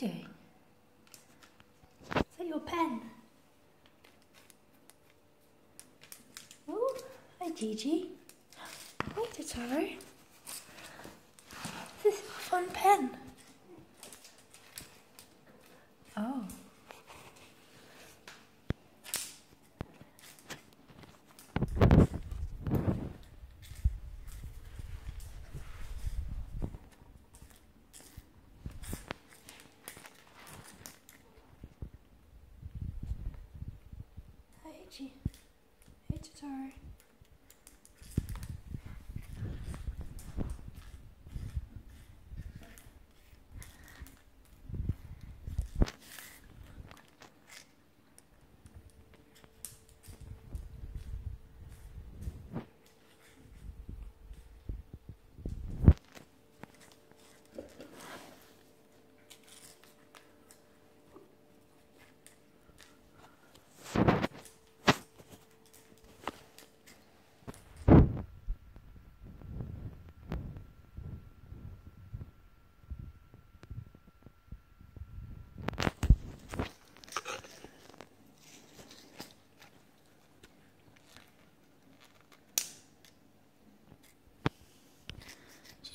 doing? Is that your pen? Oh, hi Gigi. Hi Totoro. This is a fun pen. Oh. Itchy. Hey Totoro.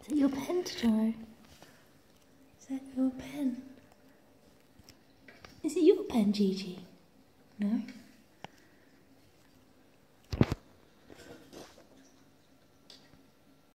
Is that your pen, Totoro? Is that your pen? Is it your pen, Gigi? No?